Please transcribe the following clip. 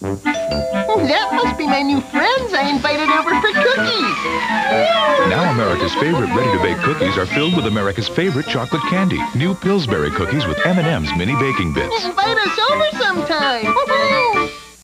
That must be my new friends I invited over for cookies. Now America's favorite ready-to-bake cookies are filled with America's favorite chocolate candy. New Pillsbury cookies with M&M's mini baking bits. Invite us over sometime.